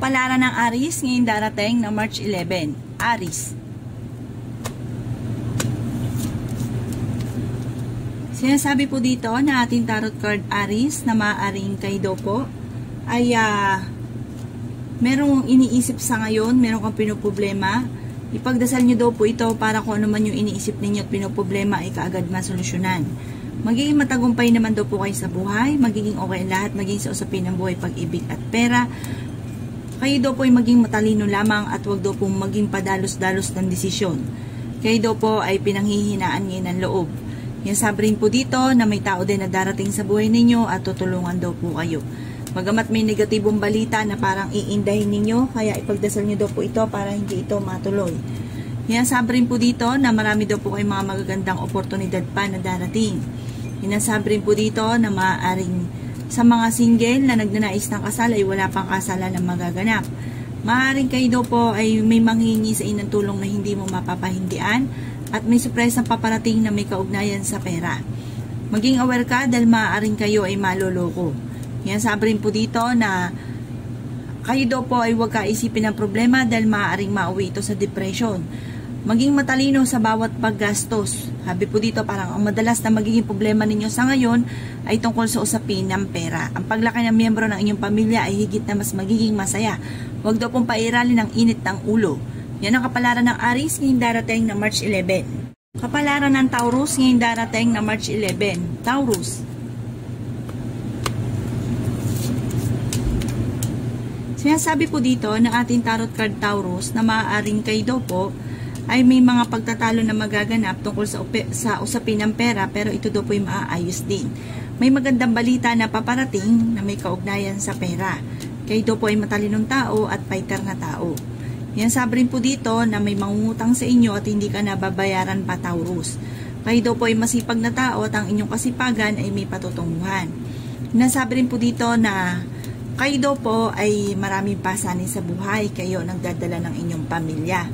Kapalaran ng Aris ngayon darating na March 11. Aris. Sinasabi po dito na ating tarot card Aris na maaaring kay do po ay uh, merong iniisip sa ngayon, meron kang pinoproblema. Ipagdasal nyo daw po ito para kung ano man yung iniisip ninyo at pinoproblema ay kaagad masolusyonan. Magiging matagumpay naman daw po kayo sa buhay, magiging okay lahat, maging sa usapin ng buhay, pag-ibig at pera. Kayo daw po ay maging matalino lamang at wag daw po maging padalos-dalos ng desisyon. Kayo daw po ay pinanghihinaan ngayon ng loob. Yan sabi rin po dito na may tao din na darating sa buhay ninyo at tutulungan daw po kayo. Magamat may negatibong balita na parang iindahin ninyo, kaya ipagdasal nyo daw po ito para hindi ito matuloy. Yan sabi rin po dito na marami daw po kayong mga magagandang oportunidad pa na darating. Hinasabi rin po dito na maaaring sa mga single na nagnanais ng kasal ay wala pang kasalan na magaganap. Maaaring kayo daw po ay may manghingi sa inang tulong na hindi mo mapapahindian at may surpresang paparating na may kaugnayan sa pera. Maging aware ka dahil maaaring kayo ay maloloko. Yan sabi rin po dito na kayo daw po ay huwag kaisipin ng problema dahil maaaring mauwi ito sa depression. Maging matalino sa bawat paggastos. Habi po dito parang ang madalas na magiging problema ninyo sa ngayon ay tungkol sa usapin ng pera. Ang paglaki ng miyembro ng inyong pamilya ay higit na mas magiging masaya. Huwag daw pong pairalin ng init ng ulo. Yan ang kapalaran ng Aris ngayong darating na March 11. Kapalaran ng Taurus ngayong darating na March 11. Taurus. Sinasabi po dito na ating tarot card Taurus na maaaring kayo daw po ay may mga pagtatalo na magaganap tungkol sa, sa usapin ng pera pero ito daw po ay maaayos din. May magandang balita na paparating na may kaugnayan sa pera. Kayo daw po ay matalinong tao at fighter na tao. Yan sabi rin po dito na may mangungutang sa inyo at hindi ka nababayaran pa Taurus. Kayo daw po ay masipag na tao at ang inyong kasipagan ay may patutunguhan. Nasabi rin po dito na kayo daw po ay maraming pasanin sa buhay, kayo nagdadala ng inyong pamilya.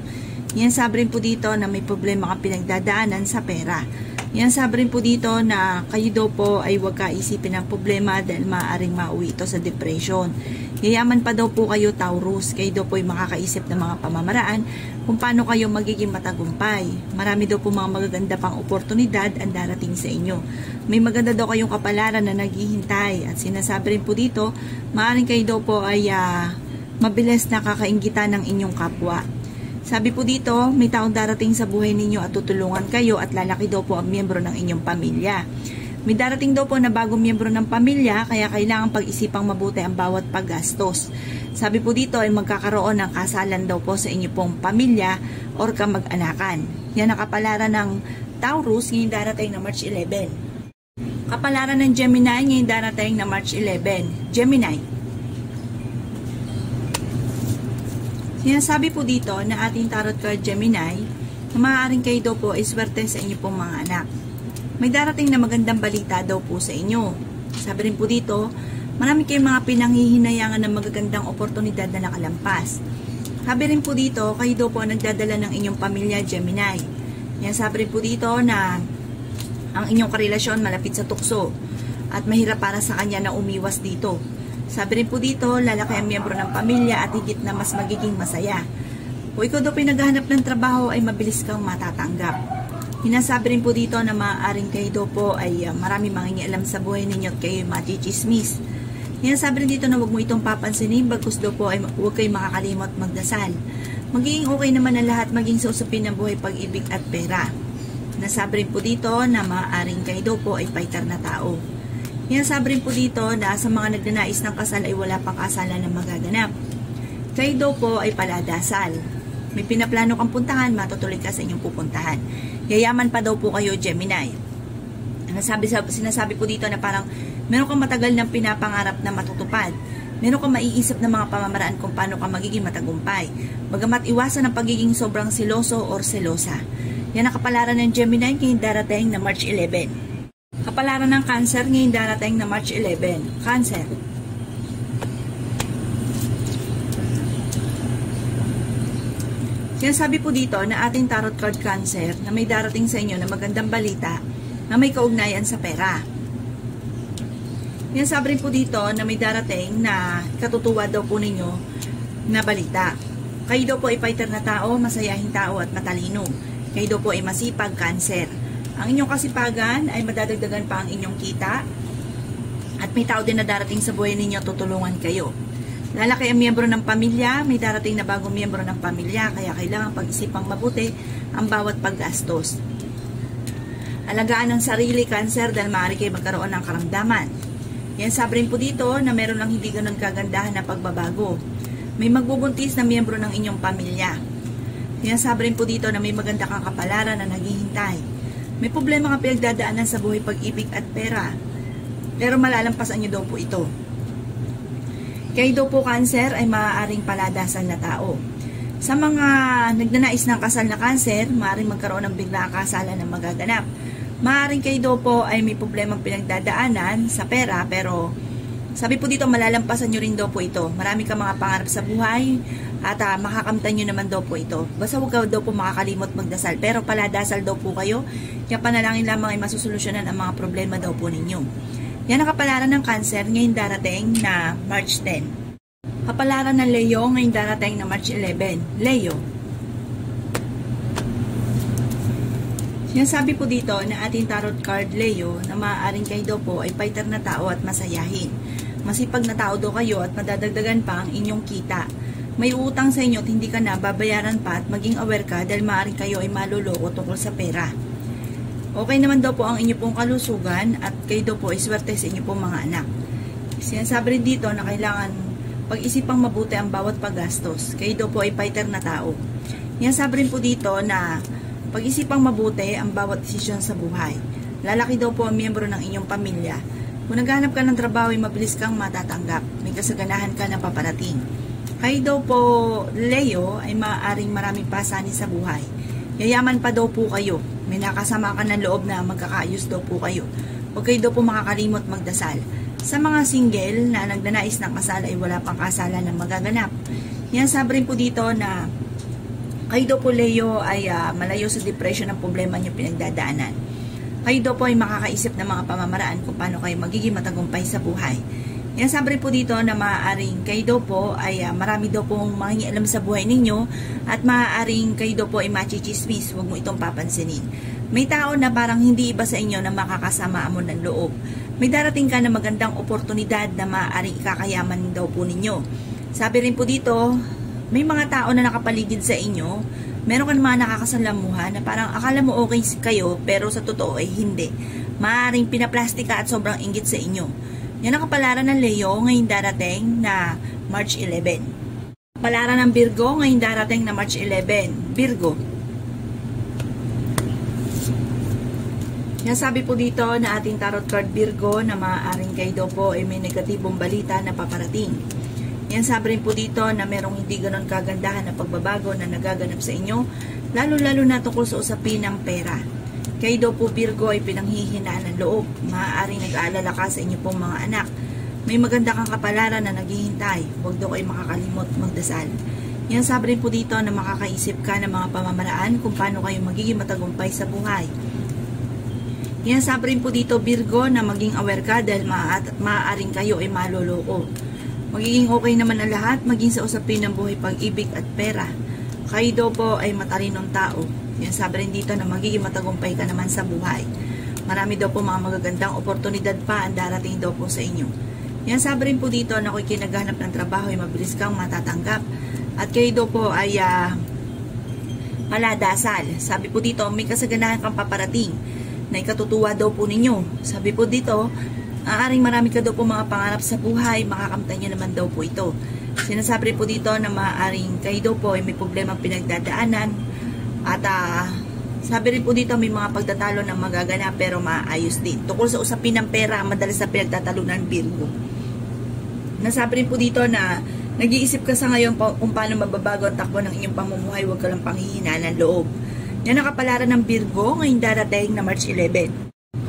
Yan sabi rin po dito na may problema kang pinagdadaanan sa pera. Yan sabi rin po dito na kayo daw po ay huwag kaisipin ng problema dahil maaaring mauwi ito sa depression. Yayaman pa daw po kayo Taurus. Kayo daw po ay makakaisip ng mga pamamaraan kung paano kayo magiging matagumpay. Marami daw po mga magaganda pang oportunidad ang darating sa inyo. May maganda daw kayong kapalaran na naghihintay. At sinasabi rin po dito, maaaring kayo daw po ay uh, mabilis na kakaingitan ng inyong kapwa. Sabi po dito, may taong darating sa buhay ninyo at tutulungan kayo at lalaki daw po ang miyembro ng inyong pamilya. May darating daw po na bagong miyembro ng pamilya kaya kailangan pag-isipang mabuti ang bawat paggastos. Sabi po dito ay magkakaroon ng kasalan daw po sa inyo pong pamilya or kamag-anakan. Yan ang kapalaran ng Taurus ngayong darating na March 11. Kapalaran ng Gemini ngayong darating na March 11. Gemini. Sinasabi po dito na ating tarot card Gemini na maaaring kayo daw po ay swerte sa inyo pong mga anak. May darating na magandang balita daw po sa inyo. Sabi rin po dito, marami kayong mga pinanghihinayangan ng magagandang oportunidad na nakalampas. Sabi rin po dito, kayo daw po ang nagdadala ng inyong pamilya Gemini. Yan sabi rin po dito na ang inyong karelasyon malapit sa tukso at mahirap para sa kanya na umiwas dito. Sabi rin po dito, lalaki ang miyembro ng pamilya at higit na mas magiging masaya. Kung ikaw daw pinaghahanap ng trabaho ay mabilis kang matatanggap. Hinasabi rin po dito na maaaring kayo daw po ay uh, marami mangingialam sa buhay ninyo at kayo matichismis. Hinasabi rin dito na huwag mo itong papansinin bagkus daw po ay huwag kayo makakalimot magdasal. Magiging okay naman ang lahat maging sa usapin ng buhay pag-ibig at pera. Nasabi rin po dito na maaaring kayo daw po ay fighter na tao. Hinasabi rin po dito na sa mga nagnanais ng kasal ay wala pang kasalan na magaganap. Kayo daw po ay paladasal. May pinaplano kang puntahan, matutuloy ka sa inyong pupuntahan. Yayaman pa daw po kayo, Gemini. Nasabi, sinasabi po dito na parang meron kang matagal ng pinapangarap na matutupad. Meron kang maiisip na mga pamamaraan kung paano ka magiging matagumpay. Bagamat iwasan ang pagiging sobrang seloso or selosa. Yan ang kapalaran ng Gemini ngayong darating na March 11. Kapalaran ng Cancer ngayong darating na March 11. Cancer. Sinasabi po dito na ating tarot card Cancer na may darating sa inyo na magandang balita na may kaugnayan sa pera. Sinasabi rin po dito na may darating na katutuwa daw po ninyo na balita. Kayo daw po ay fighter na tao, masayahing tao at matalino. Kayo daw po ay masipag, cancer. Ang inyong kasipagan ay madadagdagan pa ang inyong kita at may tao din na darating sa buhay ninyo tutulungan kayo. Lalaki ang miyembro ng pamilya, may darating na bagong miyembro ng pamilya, kaya kailangan pag-isipang mabuti ang bawat paggastos. Alagaan ng sarili, cancer, dahil maaari kayo magkaroon ng karamdaman. Yan sabi rin po dito na meron lang hindi ganun kagandahan na pagbabago. May magbubuntis na miyembro ng inyong pamilya. Yan sabi rin po dito na may maganda kang kapalaran na naghihintay. May problema kang pinagdadaanan sa buhay pag-ibig at pera. Pero malalampasan nyo daw po ito. Kayo daw po cancer ay maaaring paladasan na tao. Sa mga nagnanais ng kasal na cancer, maaaring magkaroon ng bigla kasalan na magaganap. Maaaring kayo daw po ay may problemang pinagdadaanan sa pera pero sabi po dito malalampasan nyo rin daw po ito. Marami ka mga pangarap sa buhay at uh, makakamtan nyo naman daw po ito. Basta huwag ka daw po makakalimot magdasal. Pero paladasal daw po kayo. Kaya panalangin lamang ay masusolusyonan ang mga problema daw po ninyo. Yan ang kapalaran ng cancer ngayon darating na March 10. Kapalaran ng Leo ngayon darating na March 11. Leo. Yan sabi po dito na ating tarot card Leo na maaaring kayo daw po ay fighter na tao at masayahin. Masipag na tao daw kayo at madadagdagan pa ang inyong kita. May utang sa inyo at hindi ka na babayaran pa at maging aware ka dahil maaaring kayo ay maluloko tungkol sa pera. Okay naman daw po ang inyo pong kalusugan at kayo daw po ay swerte sa inyo pong mga anak. Sinasabi rin dito na kailangan pag-isipang mabuti ang bawat paggastos. Kayo daw po ay fighter na tao. Yan sabi rin po dito na pag-isipang mabuti ang bawat desisyon sa buhay. Lalaki daw po ang miyembro ng inyong pamilya. Kung naghanap ka ng trabaho ay mabilis kang matatanggap. May kasaganahan ka na paparating. Kayo daw po, Leo, ay maaaring maraming pasani sa buhay. Yayaman pa daw po kayo may nakasama ka ng loob na magkakaayos daw po kayo. Huwag kayo daw po makakalimot magdasal. Sa mga single na nagnanais ng kasal ay wala pang kasalan na magaganap. Yan sabi rin po dito na kayo daw po Leo ay uh, malayo sa depression ang problema niyo pinagdadaanan. Kayo daw po ay makakaisip ng mga pamamaraan kung paano kayo magiging matagumpay sa buhay. Yan sabi po dito na maaaring kayo daw po ay uh, marami daw pong mangingialam sa buhay ninyo at maaaring kayo daw po ay machichismis, huwag mo itong papansinin. May tao na parang hindi iba sa inyo na makakasama mo ng loob. May darating ka na magandang oportunidad na maaaring ikakayaman daw po ninyo. Sabi rin po dito, may mga tao na nakapaligid sa inyo, meron ka mga nakakasalamuhan na parang akala mo okay kayo pero sa totoo ay hindi. Maaring pinaplastika at sobrang inggit sa inyo. Yan ang kapalaran ng Leo ngayong darating na March 11. Kapalaran ng Virgo ngayong darating na March 11. Virgo. Yan sabi po dito na ating tarot card Virgo na maaaring kayo po ay may negatibong balita na paparating. Yan sabi rin po dito na merong hindi ganon kagandahan na pagbabago na nagaganap sa inyo, lalo-lalo na tungkol sa usapin ng pera. Kayo daw po Virgo ay pinanghihinaan ng loob. Maaaring nag-aalala ka sa inyo pong mga anak. May maganda kang kapalaran na naghihintay. Huwag daw kayo makakalimot magdasal. Yan sabi rin po dito na makakaisip ka ng mga pamamaraan kung paano kayo magiging matagumpay sa buhay. Yan sabi rin po dito Virgo na maging aware ka dahil maaaring kayo ay maloloko. Magiging okay naman ang lahat, maging sa usapin ng buhay pag-ibig at pera. Kayo daw po ay matalinong tao. Yan sabi rin dito na magiging matagumpay ka naman sa buhay. Marami daw po mga magagandang oportunidad pa ang darating daw po sa inyo. Yan sabi rin po dito na kung kinaghanap ng trabaho ay mabilis kang matatanggap. At kayo daw po ay uh, maladasal. Sabi po dito, may kasaganahan kang paparating na ikatutuwa daw po ninyo. Sabi po dito, aaring marami ka daw po mga pangarap sa buhay, makakamtan nyo naman daw po ito. Sinasabi po dito na maaaring kayo daw po ay may problema pinagdadaanan, at uh, sabi rin po dito may mga pagtatalo na magaganap pero maayos din. Tukol sa usapin ng pera, madalas sa pinagtatalo ng Virgo. Nasabi rin po dito na nag-iisip ka sa ngayon kung paano mababago ang takbo ng inyong pamumuhay, huwag ka lang panghihina ng loob. Yan ang kapalaran ng Virgo ngayong darating na March 11.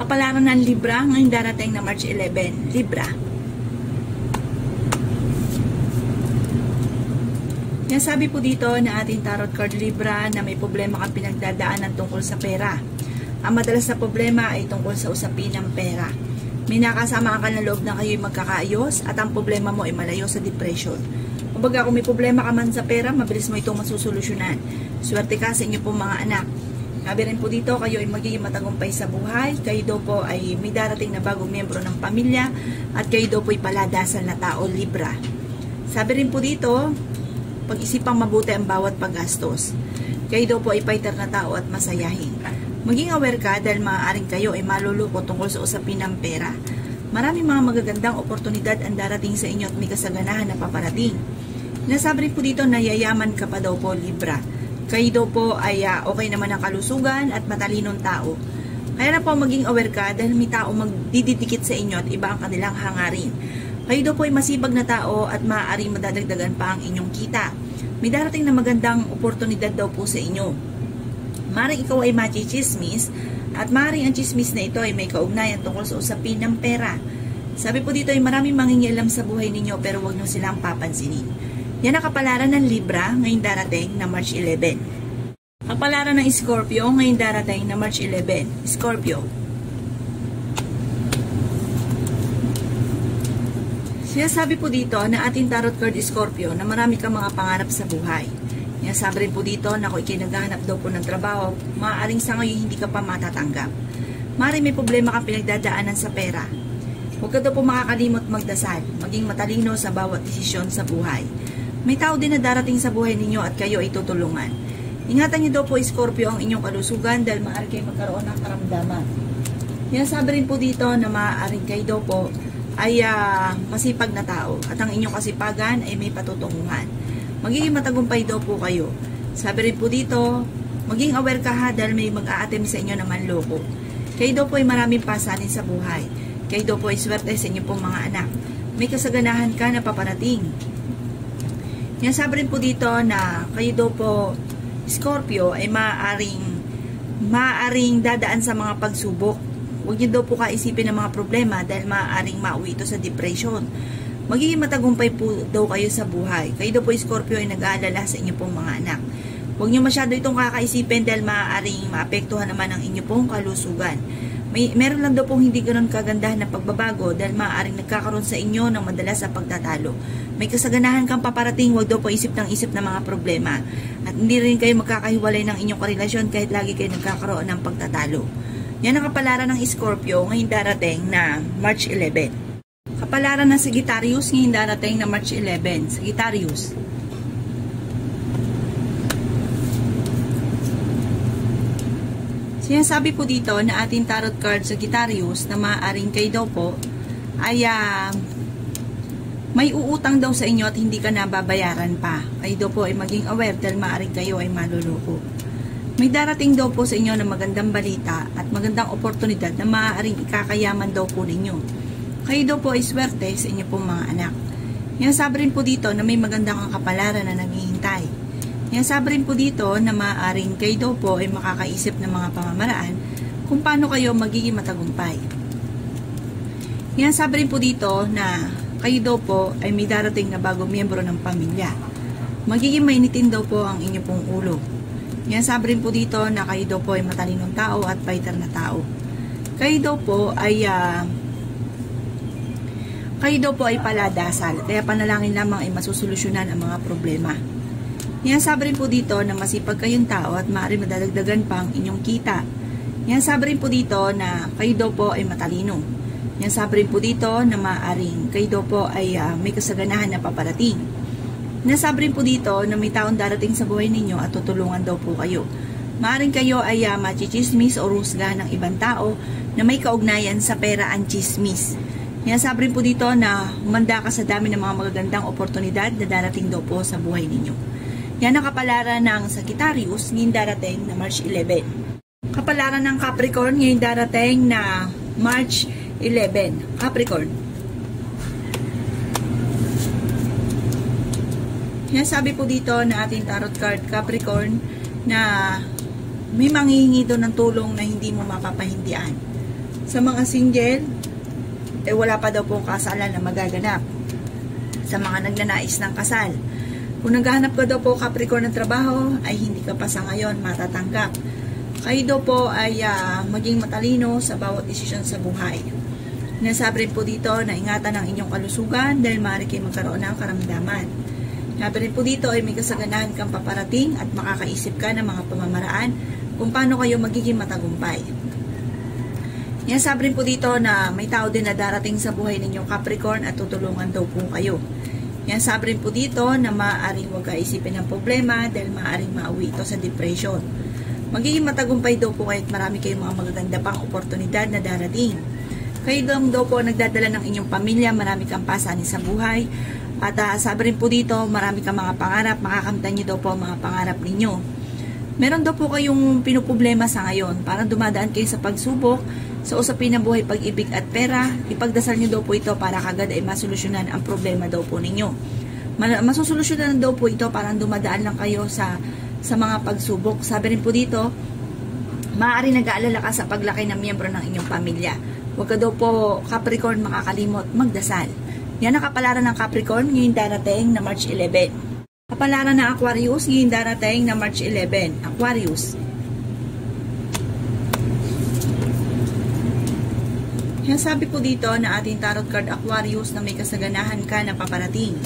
Kapalaran ng Libra ngayong darating na March 11. Libra. Yan sabi po dito na ating tarot card Libra na may problema kang pinagdadaanan tungkol sa pera. Ang madalas na problema ay tungkol sa usapin ng pera. May nakasama ka ng loob na kayo'y magkakaayos at ang problema mo ay malayo sa depression. Kumbaga, kung may problema ka man sa pera, mabilis mo itong masusolusyonan. Swerte ka sa inyo pong mga anak. Sabi rin po dito, kayo ay magiging matagumpay sa buhay. Kayo daw po ay may darating na bagong miyembro ng pamilya at kayo daw po ay paladasal na tao, Libra. Sabi rin po dito, pag-isipang mabuti ang bawat paggastos. Kayo daw po ay fighter na tao at masayahin. Maging aware ka dahil maaaring kayo ay maluluko tungkol sa usapin ng pera. Maraming mga magagandang oportunidad ang darating sa inyo at may kasaganahan na paparating. Nasabi rin po dito na yayaman ka pa daw po, Libra. Kayo daw po ay uh, okay naman ang kalusugan at matalinong tao. Kaya na po maging aware ka dahil may tao magdididikit sa inyo at iba ang kanilang hangarin. Kayo daw po ay masibag na tao at maaaring madadagdagan pa ang inyong kita. May darating na magandang oportunidad daw po sa inyo. Maring ikaw ay machichismis at maaaring ang chismis na ito ay may kaugnayan tungkol sa usapin ng pera. Sabi po dito ay maraming mangingialam sa buhay ninyo pero huwag nyo silang papansinin. Yan ang kapalaran ng Libra ngayong darating na March 11. Kapalaran ng Scorpio ngayong darating na March 11. Scorpio. Sinasabi po dito na ating tarot card Scorpio na marami kang mga pangarap sa buhay. Sinasabi rin po dito na kung ikinaghahanap daw po ng trabaho, maaaring sa ngayon hindi ka pa matatanggap. Maaaring may problema kang pinagdadaanan sa pera. Huwag ka daw po makakalimot magdasal, maging matalino sa bawat desisyon sa buhay. May tao din na darating sa buhay ninyo at kayo ay tutulungan. Ingatan niyo daw po, Scorpio, ang inyong kalusugan dahil maaari kayo magkaroon ng karamdaman. Yan sabi rin po dito na maaaring kayo daw po ay uh, masipag na tao at ang inyong kasipagan ay may patutunguhan. Magiging matagumpay daw po kayo. Sabi rin po dito, maging aware ka ha dahil may mag-aatim sa inyo na manloko. Kayo daw po ay maraming pasanin sa buhay. Kayo daw po ay swerte sa inyo pong mga anak. May kasaganahan ka na paparating. Yan sabi rin po dito na kayo daw po Scorpio ay maaaring maaaring dadaan sa mga pagsubok. Huwag niyo daw po kaisipin ng mga problema dahil maaaring mauwi ito sa depression. Magiging matagumpay po daw kayo sa buhay. Kayo daw po Scorpio ay nag-aalala sa inyo pong mga anak. Huwag niyo masyado itong kakaisipin dahil maaaring maapektuhan naman ang inyo pong kalusugan. May, meron lang daw pong hindi ganoon kagandahan na pagbabago dahil maaaring nagkakaroon sa inyo ng madalas sa pagtatalo. May kasaganahan kang paparating, huwag daw po isip ng isip ng mga problema. At hindi rin kayo magkakahiwalay ng inyong karelasyon kahit lagi kayo nagkakaroon ng pagtatalo. Yan ang kapalaran ng Scorpio ngayong darating na March 11. Kapalaran ng Sagittarius ngayong darating na March 11. Sagittarius. Sinasabi po dito na ating tarot card sa Sagittarius na maaaring kayo daw po ay uh, may uutang daw sa inyo at hindi ka nababayaran pa. Kayo daw po ay maging aware dahil maaaring kayo ay maluloko. May darating daw po sa inyo na magandang balita at magandang oportunidad na maaaring ikakayaman daw po ninyo. Kayo daw po ay swerte sa inyo pong mga anak. Yan sabi rin po dito na may magandang kapalaran na naghihintay. Yan sabi rin po dito na maaaring kayo daw po ay makakaisip ng mga pamamaraan kung paano kayo magiging matagumpay. Yan sabi rin po dito na kayo daw po ay may darating na bagong miyembro ng pamilya. Magiging mainitin daw po ang inyo pong ulo. Yan sabi rin po dito na kayo daw po ay matalinong tao at fighter na tao. Kayo daw po ay uh, kayo daw po ay paladasal. Kaya panalangin lamang ay masusolusyonan ang mga problema. Yan sabi rin po dito na masipag kayong tao at maaari madadagdagan pa ang inyong kita. Yan sabi rin po dito na kayo daw po ay matalino. Yan sabi rin po dito na maaaring kayo daw po ay uh, may kasaganahan na paparating. Nasabi rin po dito na may taong darating sa buhay ninyo at tutulungan daw po kayo. Maaring kayo ay uh, machichismis o rusga ng ibang tao na may kaugnayan sa pera ang chismis. Yan sabi rin po dito na humanda ka sa dami ng mga magagandang oportunidad na darating daw po sa buhay ninyo. Yan ang kapalaran ng Sagittarius ngayong darating na March 11. Kapalaran ng Capricorn ngayong darating na March 11. Capricorn. Yan sabi po dito na ating tarot card Capricorn na may manghihingi doon ng tulong na hindi mo mapapahindian. Sa mga single, eh wala pa daw pong kasalan na magaganap. Sa mga nagnanais ng kasal, kung naghahanap ka daw po Capricorn ng trabaho, ay hindi ka pa sa ngayon matatanggap. Kayo daw po ay uh, maging matalino sa bawat desisyon sa buhay. Nasabi rin po dito na ingatan ang inyong kalusugan dahil maaari kayo magkaroon ng karamdaman. Sabi rin po dito ay may kasaganahan kang paparating at makakaisip ka ng mga pamamaraan kung paano kayo magiging matagumpay. Yan sabi rin po dito na may tao din na darating sa buhay ninyong Capricorn at tutulungan daw po kayo. Yan sabi rin po dito na maaaring huwag kaisipin ng problema dahil maaaring mauwi ito sa depression. Magiging matagumpay daw po kayo at marami kayong mga magaganda pang oportunidad na darating. Kayo lang daw po nagdadala ng inyong pamilya, marami kang pasanin sa buhay. At uh, sabi rin po dito, marami kang mga pangarap, makakamtan niyo daw po ang mga pangarap ninyo. Meron daw po kayong pinuproblema sa ngayon, parang dumadaan kayo sa pagsubok, sa usapin ng buhay, pag-ibig at pera, ipagdasal niyo daw po ito para kagad ay masolusyonan ang problema daw po ninyo. Masusolusyonan daw po ito parang dumadaan lang kayo sa sa mga pagsubok. Sabi rin po dito, maaari nag-aalala ka sa paglaki ng miyembro ng inyong pamilya. Huwag ka daw po Capricorn makakalimot magdasal. Yan ang kapalaran ng Capricorn ngayong darating na March 11. Kapalaran ng Aquarius ngayong darating na March 11. Aquarius, Sinasabi po dito na ating tarot card Aquarius na may kasaganahan ka na paparating.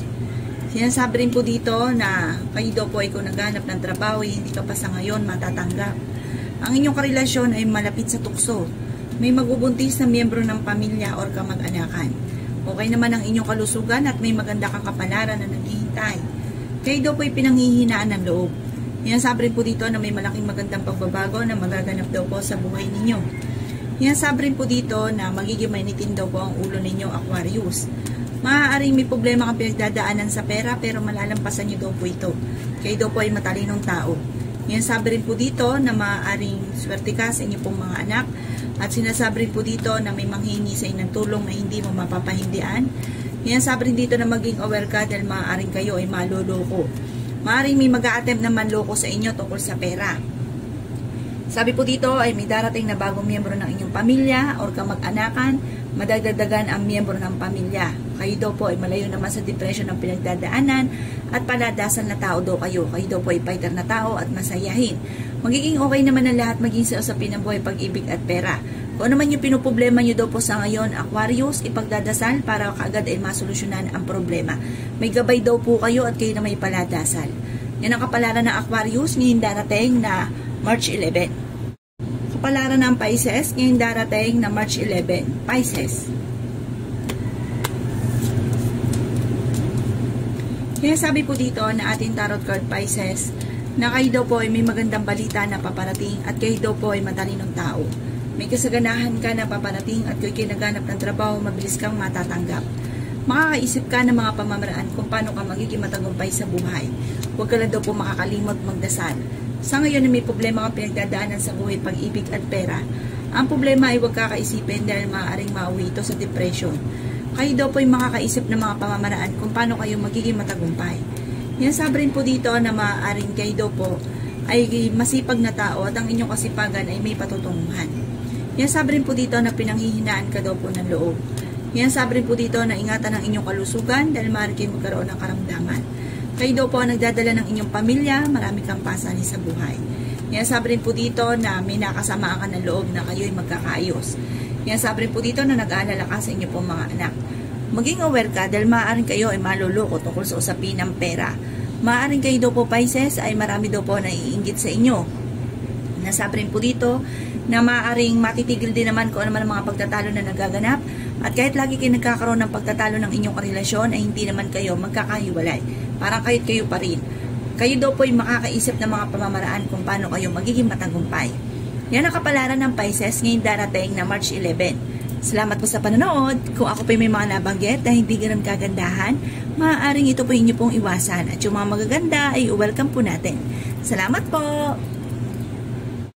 Sinasabi rin po dito na kayo daw po ay kung naghanap ng trabaho, hindi ka pa sa ngayon matatanggap. Ang inyong karelasyon ay malapit sa tukso. May magbubuntis na miyembro ng pamilya or kamag-anakan. Okay naman ang inyong kalusugan at may maganda kang kapalaran na naghihintay. Kayo daw po ay pinanghihinaan ng loob. Sinasabi rin po dito na may malaking magandang pagbabago na magaganap daw po sa buhay ninyo. Sabi rin po dito na magiging mainitin daw po ang ulo ninyo Aquarius. Maaaring may problema kang pinagdadaanan sa pera pero malalampasan niyo daw po ito. Kayo daw po ay matalinong tao. Yan sabi rin po dito na maaaring swerte ka sa inyong pong mga anak at sinasabi rin po dito na may manghingi sa inyong tulong na hindi mo mapapahindian. Yan sabi rin dito na maging aware ka dahil maaaring kayo ay maloloko. Maaaring may mag a na manloko sa inyo tungkol sa pera. Sabi po dito ay may darating na bagong miyembro ng inyong pamilya or kamag-anakan, madagdagdagan ang miyembro ng pamilya. Kayo daw po ay malayo naman sa depression ng pinagdadaanan at paladasan na tao daw kayo. Kayo daw po ay fighter na tao at masayahin. Magiging okay naman ang lahat maging sa usapin ng buhay, pag-ibig at pera. Kung ano man yung pinuproblema nyo daw po sa ngayon, Aquarius, ipagdadasal para kaagad ay masolusyonan ang problema. May gabay daw po kayo at kayo na may paladasal. Yan ang kapalaran ng Aquarius ngayon darating na March 11. Kapalaran ng Pisces ngayong darating na March 11. Pisces. Kaya sabi po dito na ating tarot card Pisces na kayo daw po ay may magandang balita na paparating at kayo daw po ay matalinong tao. May kasaganahan ka na paparating at kayo kinaganap ng trabaho, mabilis kang matatanggap. Makakaisip ka ng mga pamamaraan kung paano ka magiging matagumpay sa buhay. Huwag ka lang daw po makakalimot magdasal sa ngayon na may problema kang pinagdadaanan sa buhay, pag-ibig at pera, ang problema ay huwag kakaisipin dahil maaaring mauwi ito sa depression. Kayo daw po ay makakaisip ng mga pamamaraan kung paano kayo magiging matagumpay. Yan sabi rin po dito na maaaring kayo daw po ay masipag na tao at ang inyong kasipagan ay may patutunguhan. Yan sabi rin po dito na pinanghihinaan ka daw po ng loob. Yan sabi rin po dito na ingatan ang inyong kalusugan dahil maaaring kayo magkaroon ng karamdaman. Kayo daw po ang nagdadala ng inyong pamilya, marami kang pasanin sa buhay. Yan sabi rin po dito na may nakasamaan ka ng loob na kayo ay magkakaayos. Yan sabi rin po dito na nag-aalala ka sa inyong pong mga anak. Maging aware ka dahil maaaring kayo ay maluloko tungkol sa usapin ng pera. Maaaring kayo daw po Pisces ay marami daw po naiinggit sa inyo. Nasabi rin po dito na maaaring matitigil din naman kung ano man ang mga pagtatalo na nagaganap at kahit lagi kayo nagkakaroon ng pagtatalo ng inyong karelasyon ay hindi naman kayo magkakahiwalay. Parang kahit kayo pa rin. Kayo daw po ay makakaisip ng mga pamamaraan kung paano kayo magiging matagumpay. Yan ang kapalaran ng Pisces ngayong darating na March 11. Salamat po sa panonood. Kung ako po may mga nabanggit na hindi ganun kagandahan, maaaring ito po inyo pong iwasan. At yung mga magaganda ay welcome po natin. Salamat po!